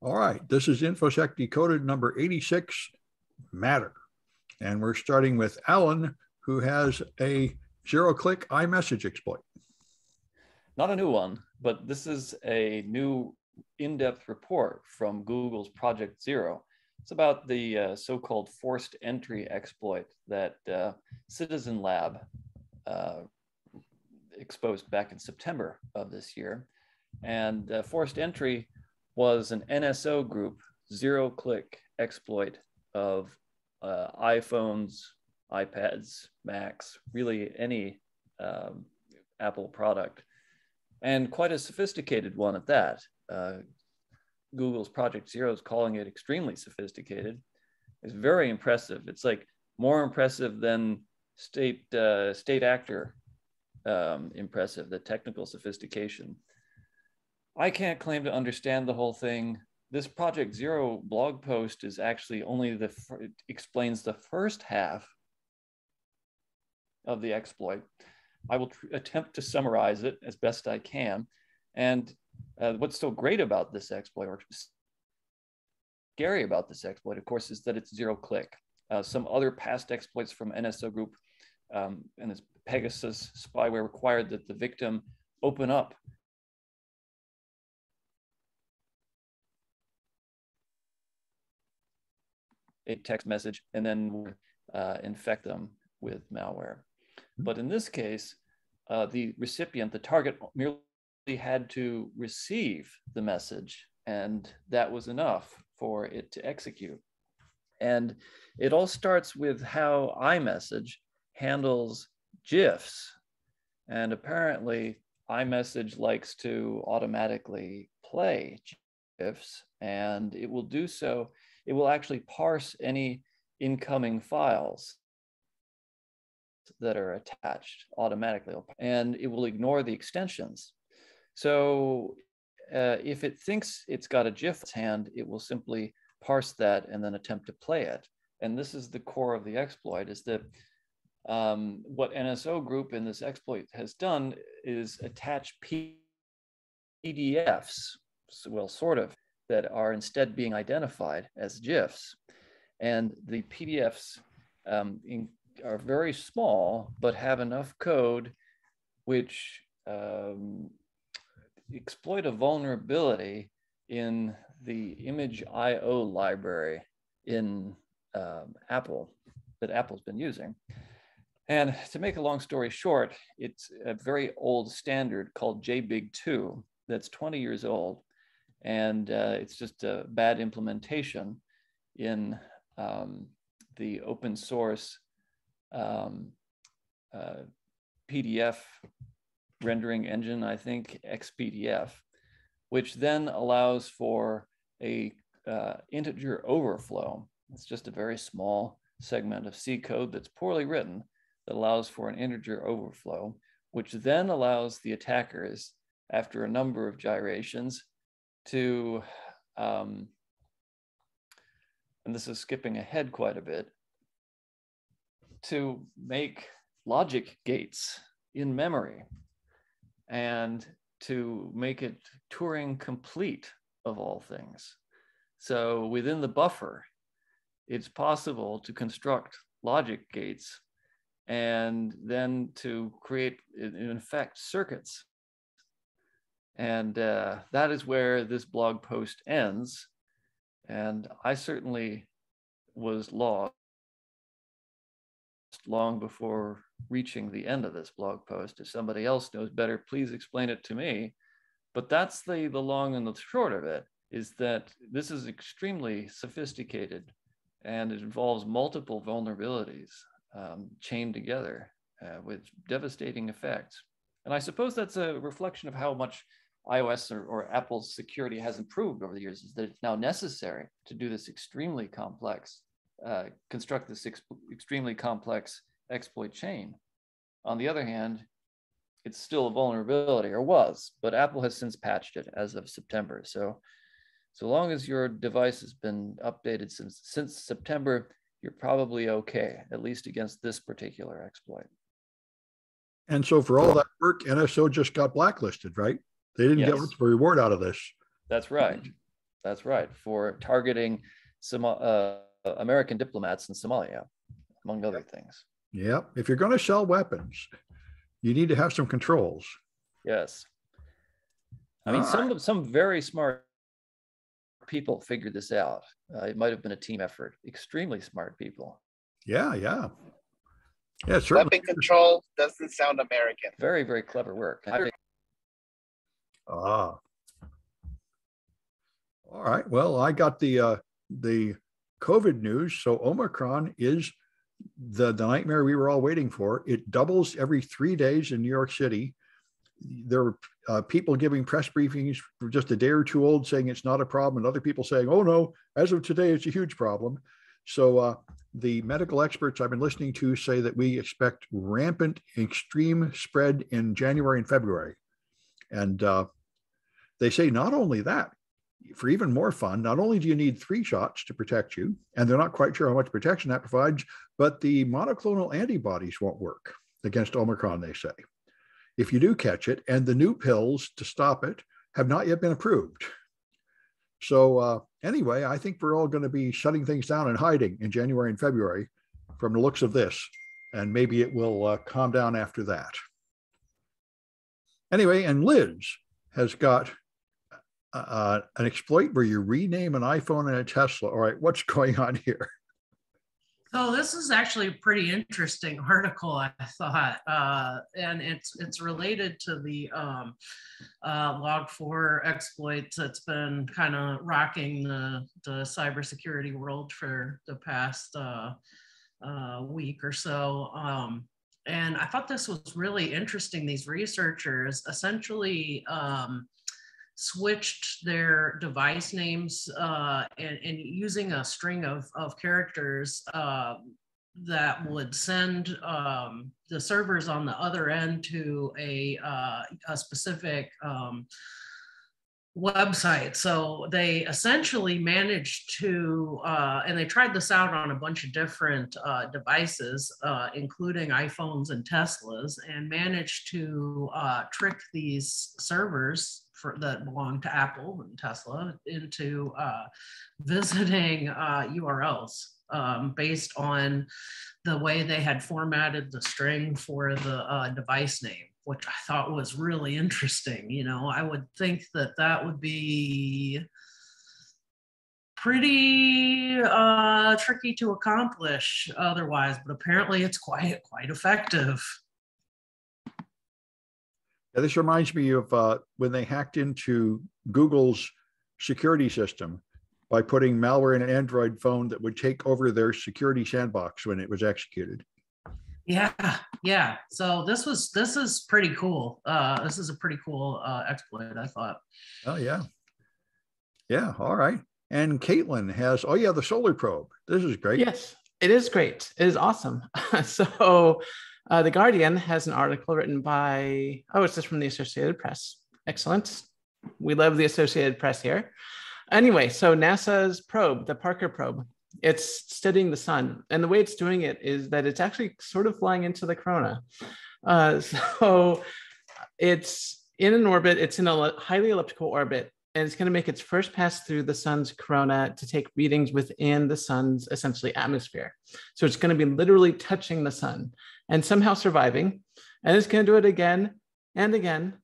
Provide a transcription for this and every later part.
All right, this is InfoSec Decoded number 86, Matter. And we're starting with Alan, who has a zero click iMessage exploit. Not a new one, but this is a new in depth report from Google's Project Zero. It's about the uh, so called forced entry exploit that uh, Citizen Lab uh, exposed back in September of this year. And uh, forced entry was an NSO group zero click exploit of uh, iPhones, iPads, Macs, really any um, Apple product, and quite a sophisticated one at that. Uh, Google's Project Zero is calling it extremely sophisticated. It's very impressive. It's like more impressive than state uh, state actor um, impressive, the technical sophistication. I can't claim to understand the whole thing. This Project Zero blog post is actually only the explains the first half of the exploit. I will attempt to summarize it as best I can. And uh, what's so great about this exploit, or scary about this exploit, of course, is that it's zero click. Uh, some other past exploits from NSO Group um, and its Pegasus spyware required that the victim open up a text message and then uh, infect them with malware. Hmm. But in this case, uh, the recipient, the target, merely had to receive the message, and that was enough for it to execute. And it all starts with how iMessage handles GIFs. And apparently, iMessage likes to automatically play GIFs, and it will do so it will actually parse any incoming files that are attached automatically and it will ignore the extensions. So uh, if it thinks it's got a GIF hand, it will simply parse that and then attempt to play it. And this is the core of the exploit is that um, what NSO group in this exploit has done is attach PDFs, well, sort of, that are instead being identified as GIFs. And the PDFs um, in, are very small, but have enough code which um, exploit a vulnerability in the image IO library in um, Apple that Apple's been using. And to make a long story short, it's a very old standard called JBIG2 that's 20 years old and uh, it's just a bad implementation in um, the open source um, uh, PDF rendering engine, I think XPDF, which then allows for a uh, integer overflow. It's just a very small segment of C code that's poorly written that allows for an integer overflow, which then allows the attackers, after a number of gyrations, to, um, and this is skipping ahead quite a bit, to make logic gates in memory and to make it Turing complete of all things. So within the buffer, it's possible to construct logic gates and then to create, in fact, circuits and uh, that is where this blog post ends. And I certainly was lost long before reaching the end of this blog post. If somebody else knows better, please explain it to me. But that's the, the long and the short of it is that this is extremely sophisticated and it involves multiple vulnerabilities um, chained together uh, with devastating effects. And I suppose that's a reflection of how much iOS or, or, Apple's security has improved over the years is that it's now necessary to do this extremely complex, uh, construct this ex- extremely complex exploit chain. On the other hand, it's still a vulnerability or was, but Apple has since patched it as of September. So, so long as your device has been updated since since September, you're probably okay, at least against this particular exploit. And so, for all that work, NSO just got blacklisted, right? They didn't yes. get much of a reward out of this. That's right. That's right, for targeting some uh, American diplomats in Somalia, among other things. Yep. If you're going to sell weapons, you need to have some controls. Yes. I mean, some some very smart people figured this out. Uh, it might have been a team effort. Extremely smart people. Yeah, yeah, yeah. Certainly. Weapon control doesn't sound American. Very, very clever work. Ah. All right. Well, I got the uh, the COVID news. So Omicron is the, the nightmare we were all waiting for. It doubles every three days in New York City. There were uh, people giving press briefings for just a day or two old saying it's not a problem, and other people saying, oh no, as of today, it's a huge problem. So uh, the medical experts I've been listening to say that we expect rampant, extreme spread in January and February. And uh, they say not only that, for even more fun, not only do you need three shots to protect you, and they're not quite sure how much protection that provides, but the monoclonal antibodies won't work against Omicron, they say. If you do catch it, and the new pills to stop it have not yet been approved. So, uh, anyway, I think we're all going to be shutting things down and hiding in January and February from the looks of this. And maybe it will uh, calm down after that. Anyway, and Liz has got uh, an exploit where you rename an iPhone and a Tesla. All right, what's going on here? So this is actually a pretty interesting article, I thought, uh, and it's it's related to the um, uh, Log4 exploits that's been kind of rocking the the cybersecurity world for the past uh, uh, week or so. Um, and I thought this was really interesting. These researchers essentially um, switched their device names uh, and, and, using a string of, of characters uh, that would send um, the servers on the other end to a, uh, a specific um, website. So they essentially managed to, uh, and they tried this out on a bunch of different uh, devices, uh, including iPhones and Teslas, and managed to uh, trick these servers for, that belong to Apple and Tesla into uh, visiting URLs uh, um, based on the way they had formatted the string for the device name which I thought was really interesting. You know, I would think that that would be pretty uh, tricky to accomplish otherwise, but apparently it's quite quite effective. Yeah, this reminds me of uh, when they hacked into Google's security system by putting malware in an Android phone that would take over their security sandbox when it was executed. Yeah, yeah. So this was this is pretty cool. Uh, this is a pretty cool uh, exploit, I thought. Oh yeah, yeah. All right. And Kaitlyn has oh yeah the solar probe. This is great. Yes, it is great. It is awesome. so uh, the Guardian has an article written by oh it's just from the Associated Press. Excellent. We love the Associated Press here. Anyway, so NASA's probe, the Parker probe, it's studying the sun. And the way it's doing it is that it's actually sort of flying into the corona. Uh, so it's in an orbit, it's in a highly elliptical orbit, and it's going to make its first pass through the sun's corona to take readings within the sun's essentially atmosphere. So it's going to be literally touching the sun and somehow surviving. And it's going to do it again and again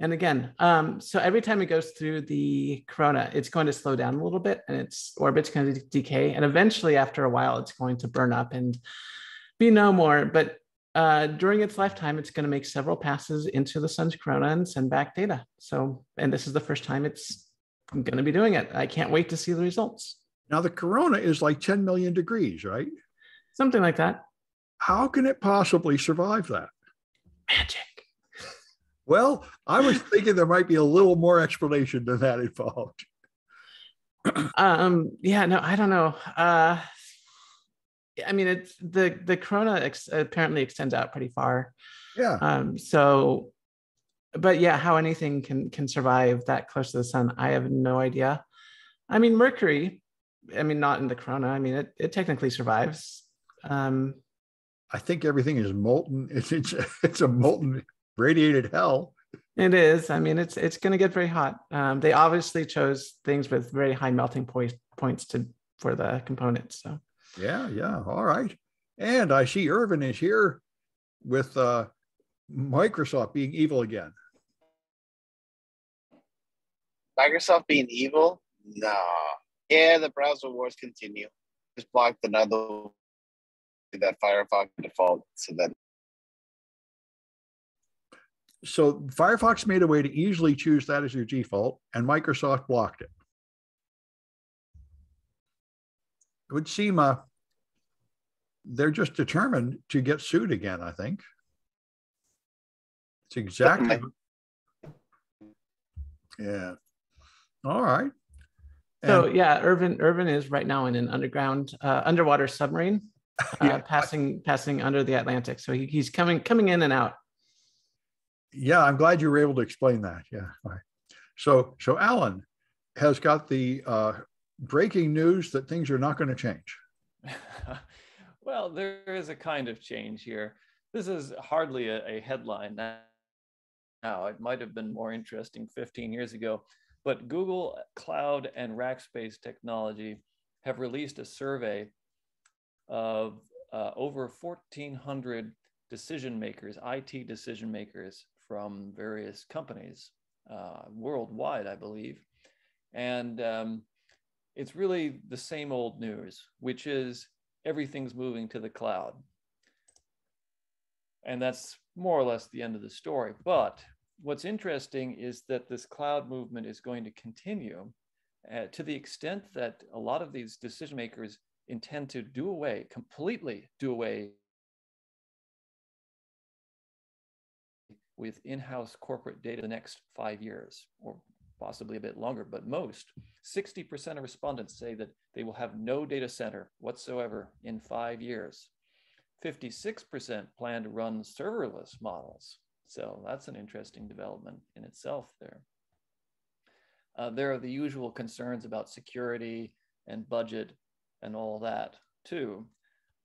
and again, um, so every time it goes through the corona, it's going to slow down a little bit and its orbit's going to decay. And eventually, after a while, it's going to burn up and be no more. But uh, during its lifetime, it's going to make several passes into the sun's corona and send back data. So, and this is the first time it's going to be doing it. I can't wait to see the results. Now, the corona is like 10 million degrees, right? Something like that. How can it possibly survive that? Magic. Well, I was thinking there might be a little more explanation than that involved. um, yeah, no, I don't know. Uh, I mean, it's the the corona ex- apparently extends out pretty far. Yeah. Um, so, but yeah, how anything can can survive that close to the sun, I have no idea. I mean, Mercury. I mean, not in the corona. I mean, it it technically survives. Um, I think everything is molten. It's it's, it's a molten radiated hell. It is. I mean, it's it's going to get very hot. Um, they obviously chose things with very high melting point, points to for the components. So yeah, yeah. All right. And I see Irvin is here with uh, Microsoft being evil again. Microsoft being evil? Nah. Yeah, the browser wars continue. Just blocked another that Firefox default. So that. so Firefox made a way to easily choose that as your default, and Microsoft blocked it. It would seem uh, they're just determined to get sued again, I think. It's exactly. Yeah. All right. So yeah, Irvin Irvin is right now in an underground uh, underwater submarine, uh, yeah. passing passing under the Atlantic. So he, he's coming coming in and out. Yeah, I'm glad you were able to explain that. Yeah. All right. So so Alan has got the uh, breaking news that things are not going to change. well, there is a kind of change here. This is hardly a, a headline now. Now, it might have been more interesting 15 years ago, but Google Cloud and Rackspace Technology have released a survey of uh, over 1,400 decision makers, IT decision makers from various companies uh, worldwide, I believe. And um, it's really the same old news, which is everything's moving to the cloud. And that's more or less the end of the story. But what's interesting is that this cloud movement is going to continue uh, to the extent that a lot of these decision makers intend to do away, completely do away with in-house corporate data the next five years or possibly a bit longer, but most 60% of respondents say that they will have no data center whatsoever in five years. 56% plan to run serverless models. So that's an interesting development in itself there. Uh, there are the usual concerns about security and budget and all that too.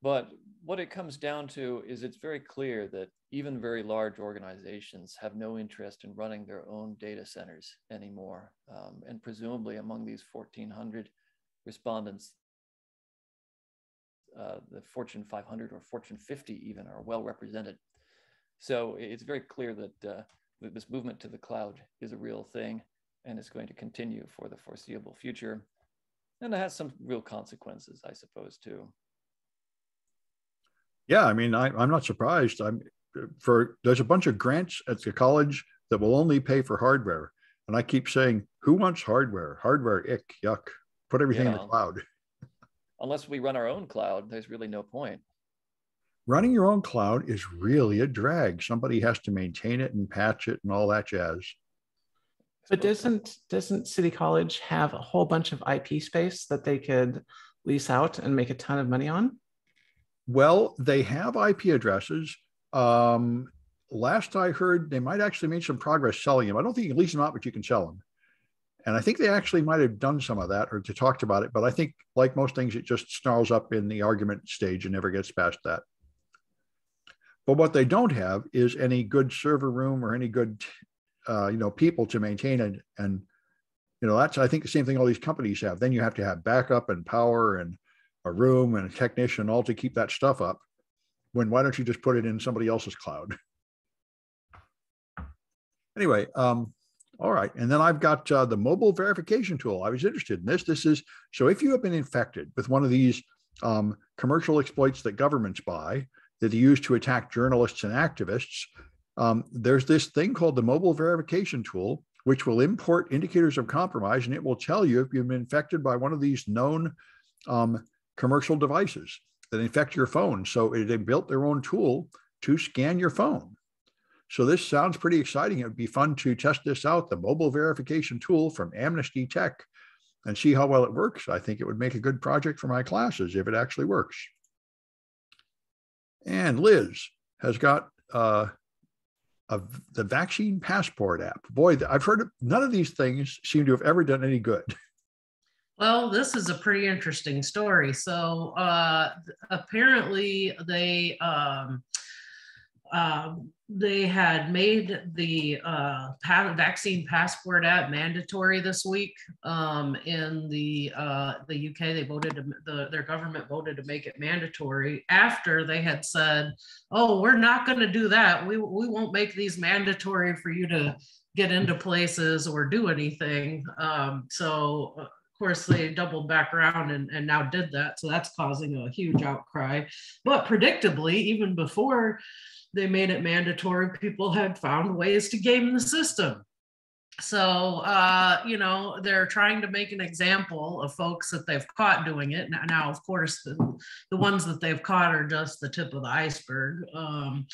But what it comes down to is it's very clear that even very large organizations have no interest in running their own data centers anymore. Um, and presumably among these 1,400 respondents, uh, the Fortune 500 or Fortune 50 even are well represented. So it's very clear that, uh, that this movement to the cloud is a real thing and it's going to continue for the foreseeable future. And it has some real consequences, I suppose, too. Yeah, I mean, I, am not surprised. I'm for there's a bunch of grants at the college that will only pay for hardware, and I keep saying, who wants hardware? Hardware, ick, yuck. Put everything yeah. in the cloud. Unless we run our own cloud, there's really no point. Running your own cloud is really a drag. Somebody has to maintain it and patch it and all that jazz. But doesn't doesn't City College have a whole bunch of IP space that they could lease out and make a ton of money on? Well, they have IP addresses. Um, last I heard, they might actually make some progress selling them. I don't think you can lease them out, but you can sell them. And I think they actually might have done some of that or to talked about it. But I think, like most things, it just snarls up in the argument stage and never gets past that. But what they don't have is any good server room or any good, uh, you know, people to maintain it. And you know, that's I think the same thing all these companies have. Then you have to have backup and power and a room and a technician all to keep that stuff up when why don't you just put it in somebody else's cloud anyway um, all right and then i've got uh, the mobile verification tool i was interested in this this is so if you have been infected with one of these um, commercial exploits that governments buy that they use to attack journalists and activists um, there's this thing called the mobile verification tool which will import indicators of compromise and it will tell you if you've been infected by one of these known um, commercial devices that infect your phone. So they built their own tool to scan your phone. So this sounds pretty exciting. It would be fun to test this out, the mobile verification tool from Amnesty Tech, and see how well it works. I think it would make a good project for my classes if it actually works. And Liz has got uh, a, the vaccine passport app. Boy, I've heard of, none of these things seem to have ever done any good. Well, this is a pretty interesting story. So uh, apparently, they um, um, they had made the uh, vaccine passport app mandatory this week. Um, in the uh, the UK, they voted to, the, their government voted to make it mandatory after they had said, "Oh, we're not going to do that. We we won't make these mandatory for you to get into places or do anything." Um, so uh, course, they doubled back around and, and now did that. So that's causing a huge outcry. But predictably, even before they made it mandatory, people had found ways to game the system so uh, you know they're trying to make an example of folks that they've caught doing it. Now, of course the, the ones that they've caught are just the tip of the iceberg. Um,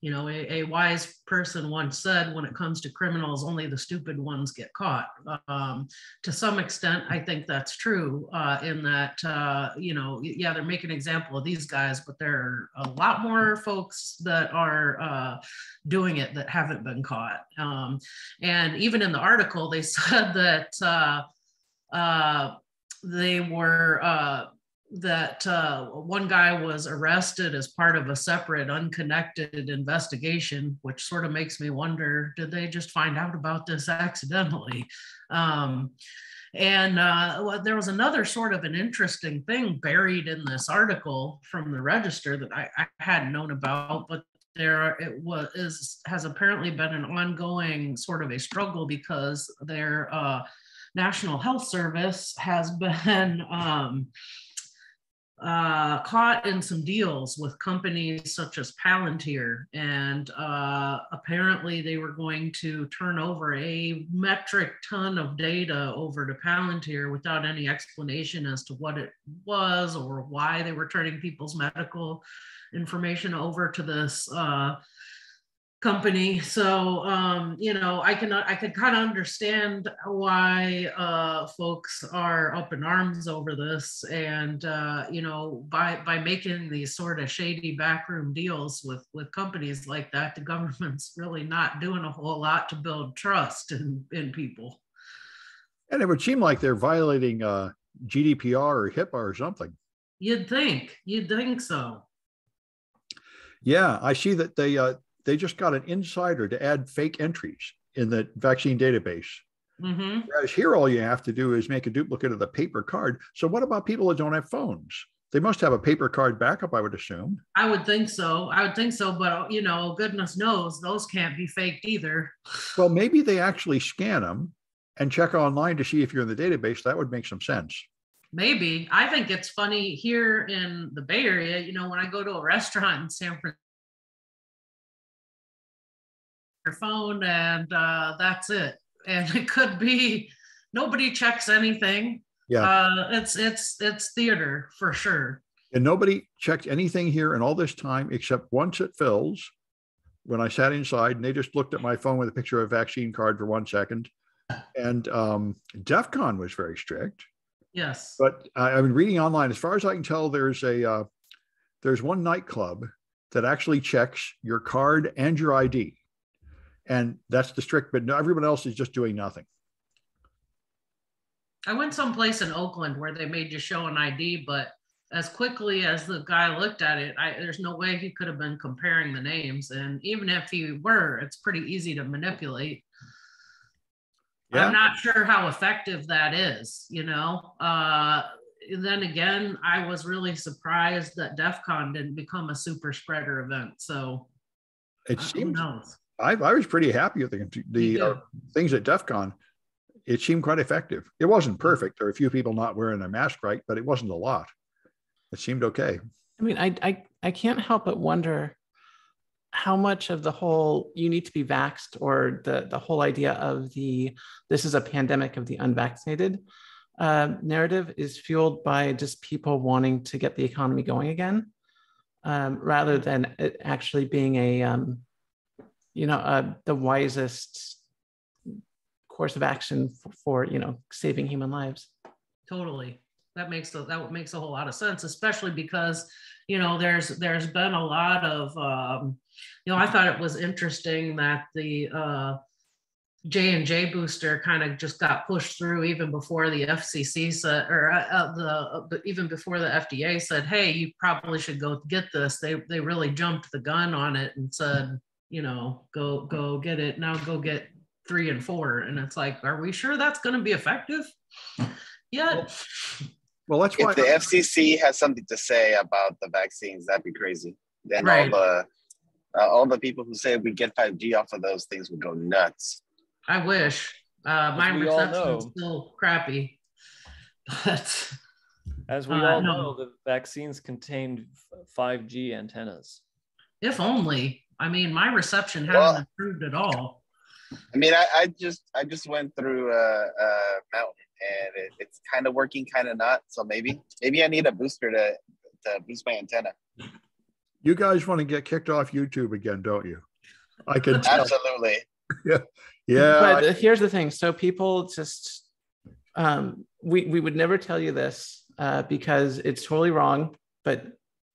you know a, a, wise person once said when it comes to criminals only the stupid ones get caught. Um, to some extent i think that's true uh, in that uh, you know yeah they're making an example of these guys but there are a lot more folks that are uh, doing it that haven't been caught. Um, and even in the article, they said that uh, uh, they were uh, that uh, one guy was arrested as part of a separate, unconnected investigation, which sort of makes me wonder: did they just find out about this accidentally? Um, and uh, well, there was another sort of an interesting thing buried in this article from the Register that I, I hadn't known about, but there it was is has apparently been an ongoing sort of a struggle because their uh, national health service has been um, uh, caught in some deals with companies such as Palantir, and uh, apparently they were going to turn over a metric ton of data over to Palantir without any explanation as to what it was or why they were turning people's medical information over to this uh, company. So um, you know, I can I could kind of understand why uh, folks are up in arms over this, and uh, you know, by by making these sort of shady backroom deals with with companies like that, the government's really not doing a whole lot to build trust in in people. And it would seem like they're violating uh, GDPR or HIPAA or something. You'd think. You'd think so. Yeah, I see that they uh, they just got an insider to add fake entries in the vaccine database. Mm-hmm. Whereas here, all you have to do is make a duplicate of the paper card. So, what about people that don't have phones? They must have a paper card backup, I would assume. I would think so. I would think so, but you know, goodness knows those can't be faked either. Well, maybe they actually scan them and check online to see if you're in the database. That would make some sense. Maybe. I think it's funny here in the Bay Area, you know, when I go to a restaurant in San your phone and uh, that's it. And it could be nobody checks anything. Yeah. Uh, it's it's it's theater for sure. And nobody checked anything here in all this time except once it fills when I sat inside and they just looked at my phone with a picture of a vaccine card for one second. And um, DEF CON was very strict. Yes. But I, I've been reading online. As far as I can tell, there's a uh, there's one nightclub that actually checks your card and your ID, and that's the strict. But everyone else is just doing nothing. I went someplace in Oakland where they made you show an ID, but as quickly as the guy looked at it, I, there's no way he could have been comparing the names. And even if he were, it's pretty easy to manipulate yeah. I'm not sure how effective that is, you know. Uh, then again, I was really surprised that DEF CON didn't become a super spreader event. So it uh, seems I, I, was pretty happy with the, the uh, things at DEF CON. It seemed quite effective. It wasn't perfect. There were a few people not wearing their mask right, but it wasn't a lot. It seemed okay. I mean, I, I, I can't help but wonder how much of the whole you need to be vaxxed or the, the whole idea of the this is a pandemic of the unvaccinated uh, narrative is fueled by just people wanting to get the economy going again um, rather than it actually being a um, you know uh, the wisest course of action for, for you know saving human lives totally that makes a, that makes a whole lot of sense especially because you know there's there's been a lot of um, you know i thought it was interesting that the uh, J and J booster kind of just got pushed through even before the FCC said, or uh, uh the uh, even before the FDA said, "Hey, you probably should go get this." They they really jumped the gun on it and said, you know, go go get it now. Go get three and four, and it's like, are we sure that's going to be effective? Yeah. Well, well, that's why if the FCC has something to say about the vaccines, that'd be crazy. Then Right. all the uh, all the people who say we get 5G off of those things would go nuts. I wish. Uh, my we all reception's still crappy, but As we Uh, all no. know, the vaccines contained 5G antennas. if only. I mean, my reception hasn't improved at all. I mean, I, I just I just went through a, uh mountain and it, it's kind of working, kind of not. So maybe maybe I need a booster to to boost my antenna. you guys want to get kicked off YouTube again, don't you? I can tell. Absolutely. Yeah, yeah. but I- here's the thing so people just um we we would never tell you this uh because it's totally wrong but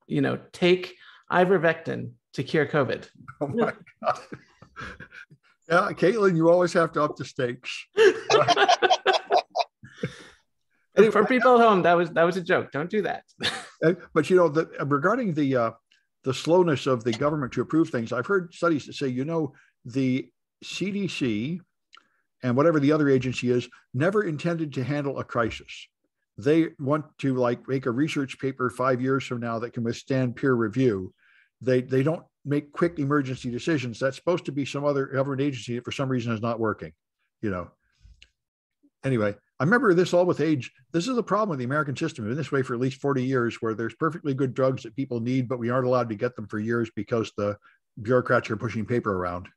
you know take ivermectin to cure covid oh my god. Yeah, Kaitlyn, you always have to up the stakes. And for people at home that was that was a joke don't do that But you know, the, regarding the uh, the slowness of the government to approve things, I've heard studies that say, you know, the CDC and whatever the other agency is never intended to handle a crisis. They want to like make a research paper five years from now that can withstand peer review. They they don't make quick emergency decisions. That's supposed to be some other government agency that for some reason is not working. You know. Anyway, I remember this all with age. This is the problem with the American system. Been this way for at least 40 years, where there's perfectly good drugs that people need, but we aren't allowed to get them for years because the bureaucrats are pushing paper around.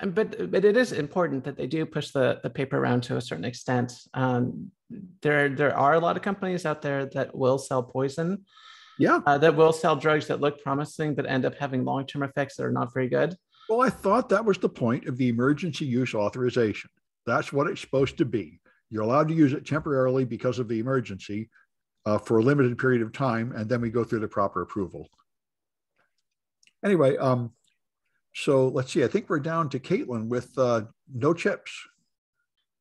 And but but it is important that they do push the, the paper around to a certain extent. Um, there there are a lot of companies out there that will sell poison, Yeah. uh, that will sell drugs that look promising but end up having long term effects that are not very good. Well, I thought that was the point of the emergency use authorization. That's what it's supposed to be. You're allowed to use it temporarily because of the emergency uh, for a limited period of time, and then we go through the proper approval. Anyway, um, so let's see. I think we're down to Kaitlyn with uh, no chips.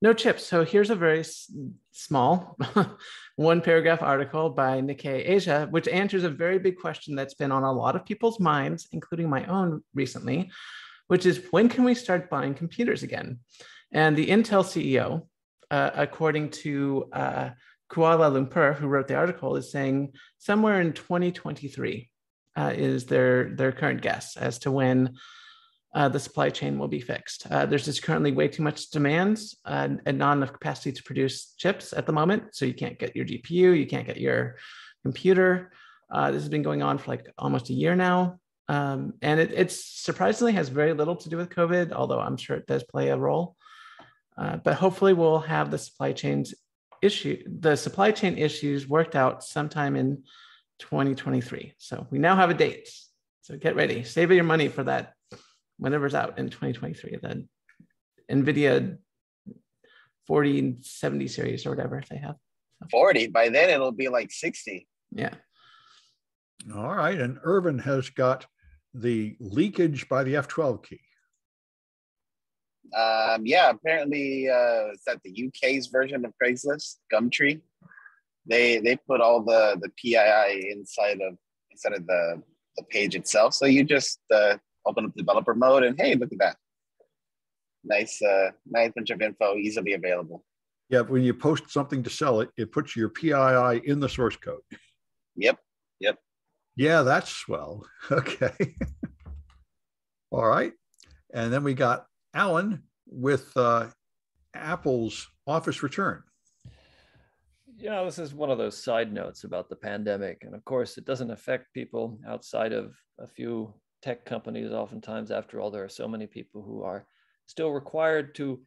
No chips. So here's a very s- small one paragraph article by Nikkei Asia, which answers a very big question that's been on a lot of people's minds, including my own recently, which is when can we start buying computers again? And the Intel CEO, uh, according to uh, Kuala Lumpur, who wrote the article, is saying somewhere in 2023 uh, is their, their current guess as to when uh, the supply chain will be fixed. Uh, there's just currently way too much demand and not enough capacity to produce chips at the moment. So you can't get your GPU, you can't get your computer. Uh, this has been going on for like almost a year now. Um, and it it's surprisingly has very little to do with COVID, although I'm sure it does play a role. Uh, but hopefully we'll have the supply chains issue, the supply chain issues worked out sometime in 2023. So we now have a date. So get ready, save your money for that whenever's out in 2023, the NVIDIA 4070 series or whatever they have. 40. By then it'll be like 60. Yeah. All right. And Irvin has got the leakage by the F12 key. Um, yeah, apparently uh, it's at the UK's version of Craigslist, Gumtree. They they put all the the PII inside of inside of the the page itself. So you just uh, open up developer mode and hey, look at that. Nice, uh, nice bunch of info, easily available. Yeah, when you post something to sell it, it puts your PII in the source code. Yep. Yep. Yeah, that's swell. Okay. All right. And then we got Alan with uh, Apple's Office return. Yeah, this is one of those side notes about the pandemic. And of course, it doesn't affect people outside of a few tech companies. Oftentimes, after all, there are so many people who are still required to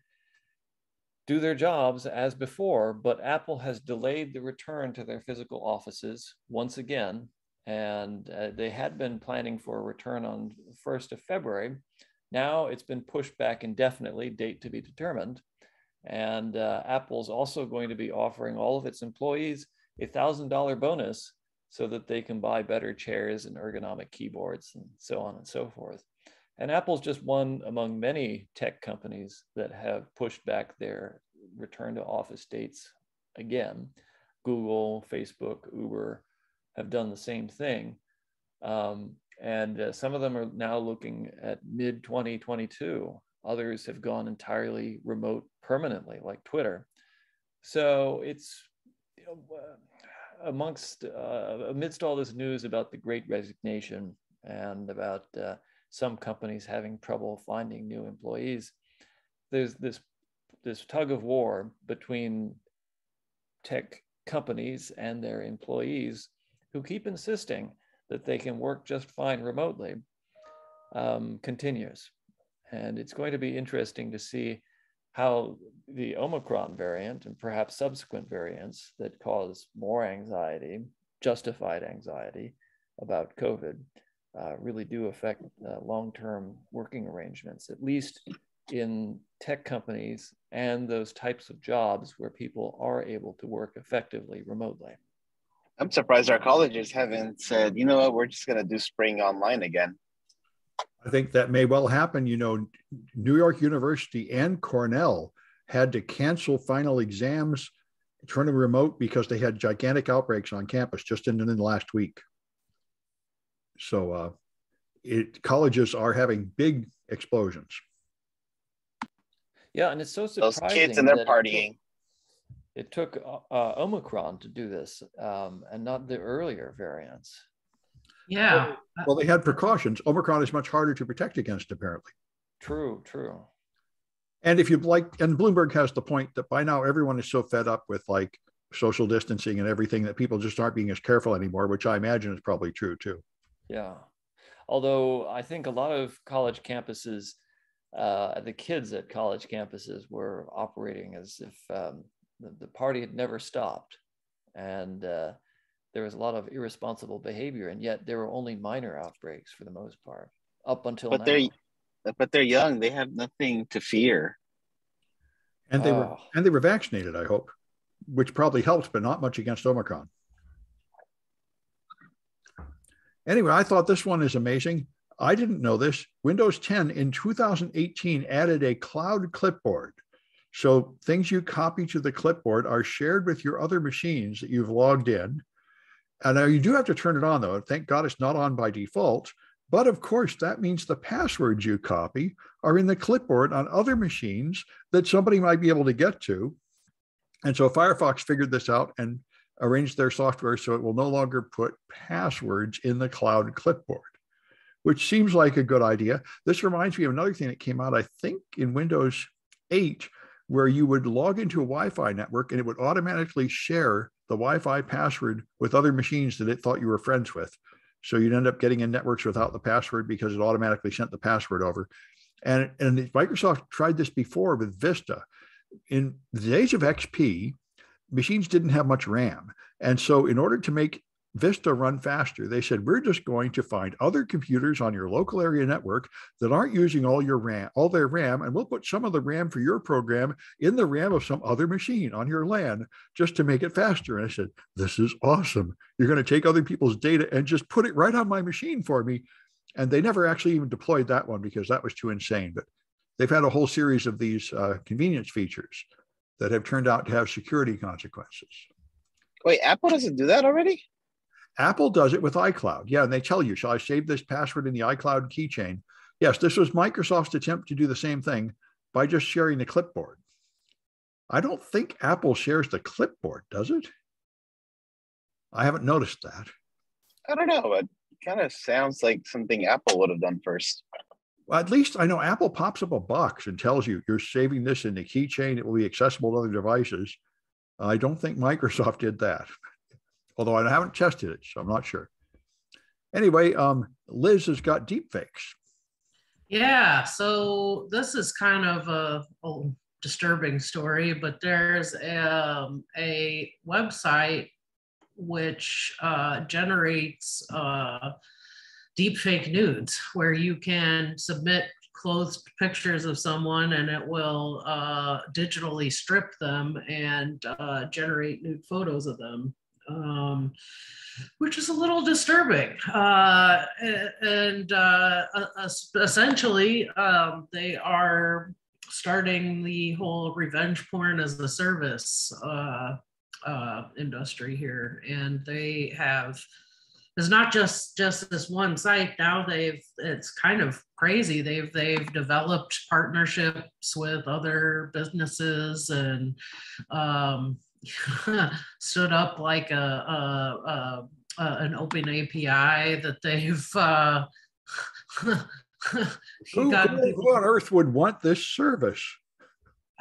do their jobs as before. But Apple has delayed the return to their physical offices once again. And uh, they had been planning for a return on the 1st of February. Now it's been pushed back indefinitely, date to be determined. And uh, Apple's also going to be offering all of its employees a thousand dollar bonus so that they can buy better chairs and ergonomic keyboards and so on and so forth. And Apple's just one among many tech companies that have pushed back their return to office dates again. Google, Facebook, Uber have done the same thing. Um, and uh, some of them are now looking at mid 2022. Others have gone entirely remote permanently, like Twitter. So it's you know, uh, amongst uh, amidst all this news about the Great Resignation and about uh, some companies having trouble finding new employees. There's this this tug of war between tech companies and their employees who keep insisting that they can work just fine remotely um, continues. And it's going to be interesting to see how the Omicron variant and perhaps subsequent variants that cause more anxiety, justified anxiety about COVID, uh, really do affect uh, long term working arrangements, at least in tech companies and those types of jobs where people are able to work effectively remotely. I'm surprised our colleges haven't said, you know what, we're just going to do spring online again. I think that may well happen. You know, New York University and Cornell had to cancel final exams, turn them remote because they had gigantic outbreaks on campus just in, in the last week. So uh, it, colleges are having big explosions. Yeah, and it's so surprising. Those kids and their partying. It took, it took uh, Omicron to do this, um, and not the earlier variants. Yeah. Well, well, they had precautions. Omicron is much harder to protect against, apparently. True, true. And if you'd like, and Bloomberg has the point that by now everyone is so fed up with like social distancing and everything that people just aren't being as careful anymore, which I imagine is probably true too. Yeah. Although I think a lot of college campuses, uh, the kids at college campuses were operating as if um, the, the, party had never stopped. And uh, there was a lot of irresponsible behavior, and yet there were only minor outbreaks for the most part up until but now. they're but they're young; they have nothing to fear. And they oh. were and they were vaccinated. I hope, which probably helped, but not much against Omicron. Anyway, I thought this one is amazing. I didn't know this. Windows 10 in 2018 added a cloud clipboard. So things you copy to the clipboard are shared with your other machines that you've logged in. And now you do have to turn it on, though. Thank God it's not on by default. But of course, that means the passwords you copy are in the clipboard on other machines that somebody might be able to get to. And so Firefox figured this out and arranged their software so it will no longer put passwords in the cloud clipboard, which seems like a good idea. This reminds me of another thing that came out, I think, in Windows 8, where you would log into a Wi Fi network and it would automatically share the Wi-Fi password with other machines that it thought you were friends with. So you'd end up getting in networks without the password because it automatically sent the password over. And, and Microsoft tried this before with Vista. In the days of XP, machines didn't have much RAM. And so in order to make Vista run faster. They said, we're just going to find other computers on your local area network that aren't using all your RAM, all their RAM, and we'll put some of the RAM for your program in the RAM of some other machine on your LAN just to make it faster. And I said, this is awesome. You're going to take other people's data and just put it right on my machine for me. And they never actually even deployed that one because that was too insane. But they've had a whole series of these uh, convenience features that have turned out to have security consequences. Wait, Apple doesn't do that already? Apple does it with iCloud. Yeah, and they tell you, shall I save this password in the iCloud keychain? Yes, this was Microsoft's attempt to do the same thing by just sharing the clipboard. I don't think Apple shares the clipboard, does it? I haven't noticed that. I don't know. It kind of sounds like something Apple would have done first. Well, at least I know Apple pops up a box and tells you you're saving this in the keychain. It will be accessible to other devices. I don't think Microsoft did that although I haven't tested it, so I'm not sure. Anyway, um, Liz has got deep fakes. Yeah, so this is kind of a, disturbing story, but there's um, a website which uh, generates uh, deep fake nudes where you can submit clothed pictures of someone and it will uh, digitally strip them and uh, generate nude photos of them um, which is a little disturbing. Uh, and uh, essentially, um, they are starting the whole revenge porn as a service uh, uh, industry here, and they have. It's not just just this one site. Now they've it's kind of crazy. They've they've developed partnerships with other businesses and um, stood up like a, a, a, a, an open API that they've. Uh, who, who, who on earth would want this service?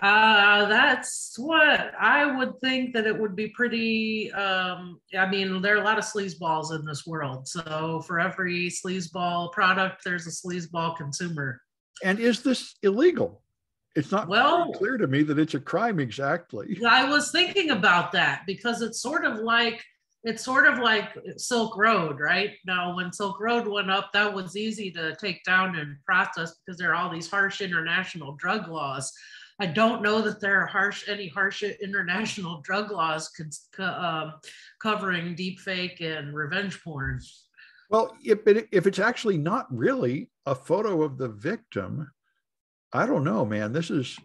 Uh, that's what I would think that it would be pretty. Um, I mean, there are a lot of sleazeballs in this world. So for every sleazeball product, there's a sleazeball consumer. And is this illegal? It's not well clear to me that it's a crime exactly. I was thinking about that because it's sort of like it's sort of like Silk Road, right? Now, when Silk Road went up, that was easy to take down and process because there are all these harsh international drug laws. I don't know that there are harsh any harsh international drug laws uh, covering deepfake and revenge porn. Well, if, it, if it's actually not really a photo of the victim, I don't know, man. This is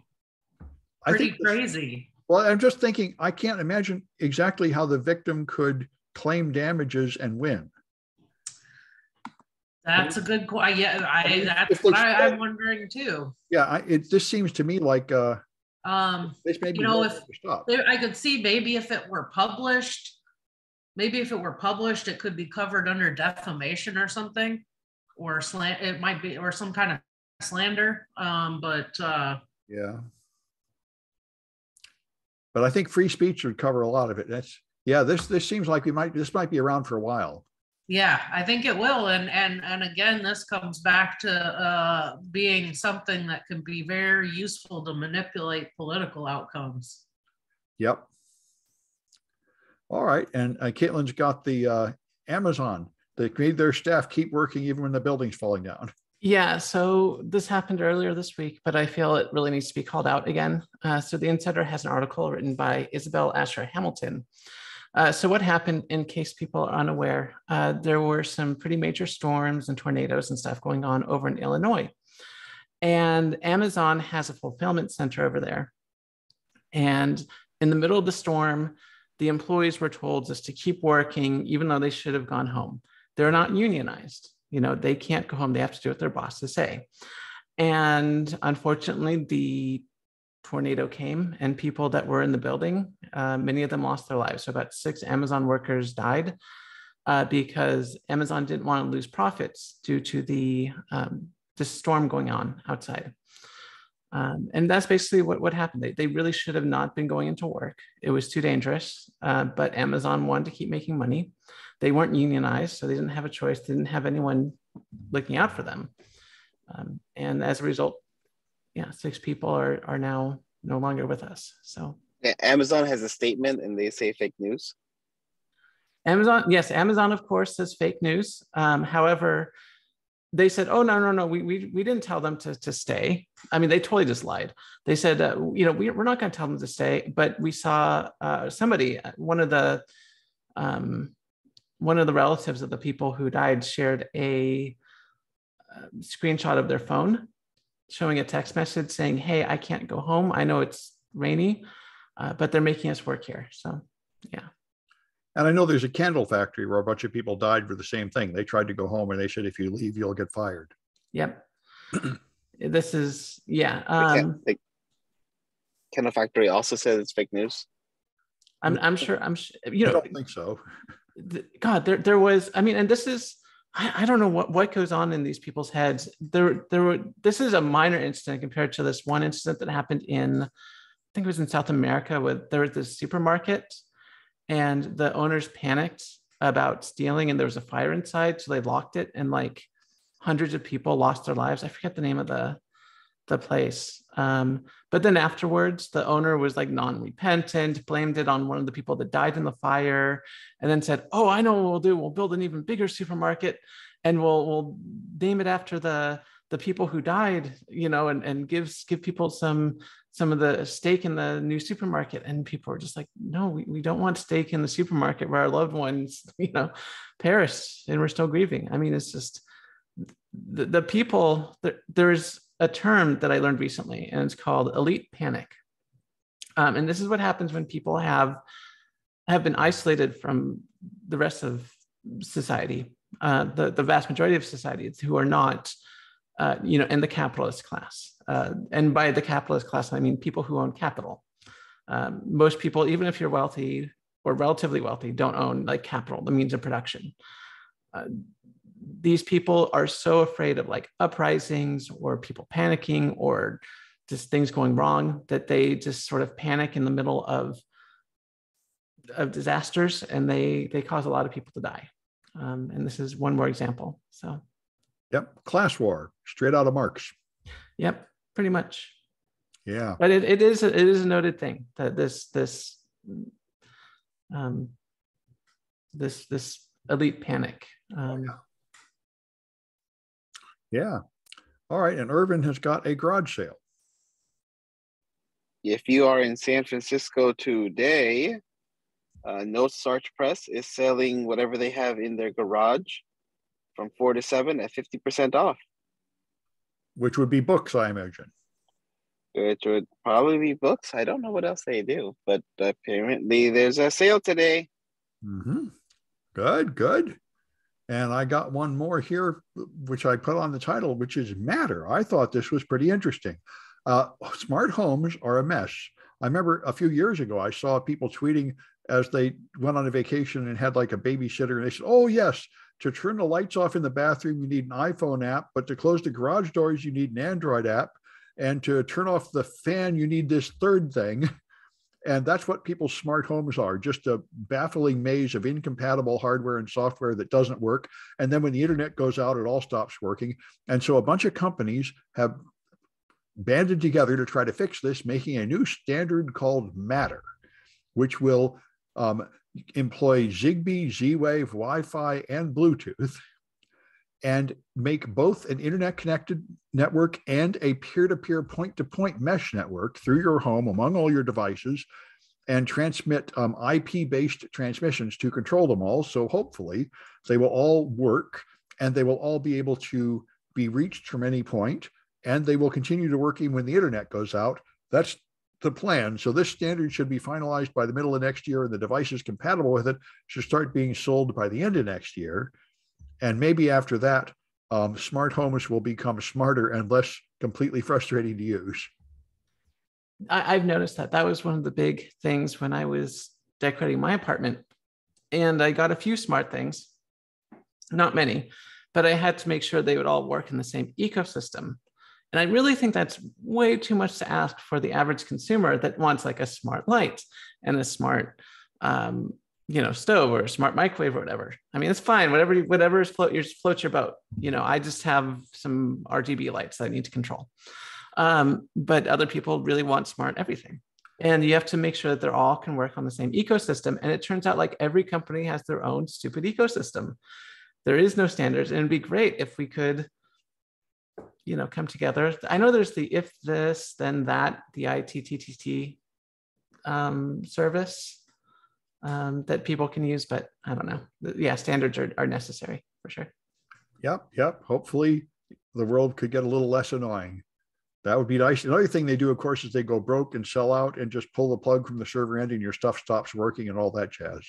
pretty I think crazy. well, I'm just thinking, I can't imagine exactly how the victim could claim damages and win. That's a good question. Yeah, I, that's what I, am wondering too. Yeah, I, it this seems to me like uh, um, this may be you know if I could see maybe if it were published, maybe if it were published, it could be covered under defamation or something, or slant. It might be or some kind of slander. Um, but uh, yeah, but I think free speech would cover a lot of it. That's yeah. This this seems like we might this might be around for a while. Yeah, I think it will, and and and again, this comes back to uh, being something that can be very useful to manipulate political outcomes. Yep. All right, and uh, Kaitlyn's got the uh, Amazon. They made their staff keep working even when the building's falling down. Yeah, so this happened earlier this week, but I feel it really needs to be called out again. Uh, so the Insider has an article written by Isobel Asher Hamilton. Uh, so what happened, in case people are unaware, uh, there were some pretty major storms and tornadoes and stuff going on over in Illinois. And Amazon has a fulfillment center over there. And in the middle of the storm, the employees were told just to keep working, even though they should have gone home. They're not unionized. You know, they can't go home. They have to do what their bosses say. And unfortunately, the tornado came and people that were in the building, uh, many of them lost their lives. So about six Amazon workers died uh, because Amazon didn't want to lose profits due to the, um, the storm going on outside. Um, and that's basically what, what happened. They, they really should have not been going into work. It was too dangerous, uh, but Amazon wanted to keep making money. They weren't unionized, so they didn't have a choice. They didn't have anyone looking out for them. Um, and as a result, yeah, six people are, are now no longer with us. So yeah, Amazon has a statement and they say fake news. Amazon, yes, Amazon, of course, says fake news. Um, however, they said, "Oh no, no, no, we we, we didn't tell them to, to stay." I mean, they totally just lied. They said, uh, "You know, we, we're not going to tell them to stay," but we saw uh, somebody, one of the um, one of the relatives of the people who died shared a uh, screenshot of their phone showing a text message saying, Hey, I can't go home. I know it's rainy, uh, but they're making us work here. So, yeah. And I know there's a candle factory where a bunch of people died for the same thing. They tried to go home and they said, if you leave, you'll get fired. Yep. this is, yeah. Um, the candle factory also says it's fake news. I'm, I'm sure, I'm sure, you know, I don't think so. God, there there was. I mean, and this is. I, I don't know what, what goes on in these people's heads. There, there were. This is a minor incident compared to this one incident that happened in, I think it was in South America, with there was this supermarket, and the owners panicked about stealing, and there was a fire inside, so they locked it, and like hundreds of people lost their lives. I forget the name of the the place. Um, but then afterwards, the owner was like non repentant, blamed it on one of the people that died in the fire, and then said, Oh, I know what we'll do. We'll build an even bigger supermarket and we'll, we'll name it after the, the people who died, you know, and, and gives give people some some of the stake in the new supermarket. And people were just like, no, we, we don't want stake in the supermarket where our loved ones, you know, perished and we're still grieving. I mean, it's just the, the people, there, there's a term that I learned recently, and it's called elite panic. Um, and this is what happens when people have have been isolated from the rest of society, uh, the, the vast majority of societies who are not uh, you know, in the capitalist class. Uh, and by the capitalist class, I mean people who own capital. Um, most people, even if you're wealthy or relatively wealthy, don't own like capital, the means of production. These people are so afraid of like uprisings or people panicking or just things going wrong that they just sort of panic in the middle of of disasters and they they cause a lot of people to die um, and this is one more example so Yep. Class war, straight out of Marx. Yep. Pretty much. Yeah. But it, it is it is a noted thing that this this um this this elite panic. Um, yeah. All right. And Irvin has got a garage sale. If you are in San Francisco today, uh, No Starch Press is selling whatever they have in their garage from four to seven at 50% off. Which would be books, I imagine. Which would probably be books. I don't know what else they do, but apparently there's a sale today. Mm-hmm. Good, good. And I got one more here, which I put on the title, which is Matter. I thought this was pretty interesting. Uh, smart homes are a mess. I remember a few years ago, I saw people tweeting as they went on a vacation and had like a babysitter, and they said, Oh, yes, to turn the lights off in the bathroom, you need an iPhone app, but to close the garage doors, you need an Android app. And to turn off the fan, you need this third thing. And that's what people's smart homes are just a baffling maze of incompatible hardware and software that doesn't work. And then when the internet goes out, it all stops working. And so a bunch of companies have banded together to try to fix this, making a new standard called Matter, which will um, employ Zigbee, Z Wave, Wi Fi, and Bluetooth, and make both an internet connected network and a peer to peer point to point mesh network through your home among all your devices and transmit um, IP based transmissions to control them all. So hopefully they will all work and they will all be able to be reached from any point and they will continue to work even when the internet goes out. That's the plan. So this standard should be finalized by the middle of next year, and the devices compatible with it should start being sold by the end of next year. And maybe after that, um, smart homes will become smarter and less completely frustrating to use. I, I've noticed that. That was one of the big things when I was decorating my apartment. And I got a few smart things, not many, but I had to make sure they would all work in the same ecosystem. And I really think that's way too much to ask for the average consumer that wants like a smart light and a smart, um, you know, stove or smart microwave or whatever. I mean, it's fine. Whatever, whatever is float your floats your boat. You know, I just have some RGB lights that I need to control. Um, but other people really want smart everything. And you have to make sure that they're all can work on the same ecosystem. And it turns out like every company has their own stupid ecosystem. There is no standards. And it'd be great if we could you know come together i know there's the if this then that the IFTTT um, service um, that people can use but i don't know. Yeah standards are, are necessary for sure. Yep yep. Hopefully the world could get a little less annoying. That would be nice. Another thing they do of course is they go broke and sell out and just pull the plug from the server end and your stuff stops working and all that jazz.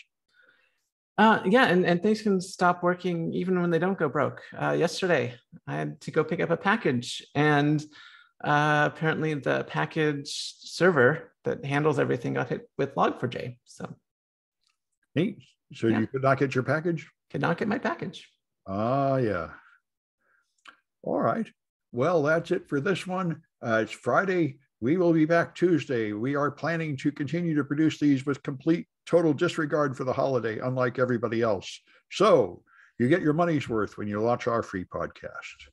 Uh, yeah, and, and things can stop working even when they don't go broke. Uh, yesterday, I had to go pick up a package, and uh, apparently the package server that handles everything got hit with Log4j. So neat. So yeah. you could not get your package? Could not get my package. Ah, yeah. All right. Well, that's it for this one. Uh, it's Friday. We will be back Tuesday. We are planning to continue to produce these with complete total disregard for the holiday, unlike everybody else. So you get your money's worth when you launch our free podcast.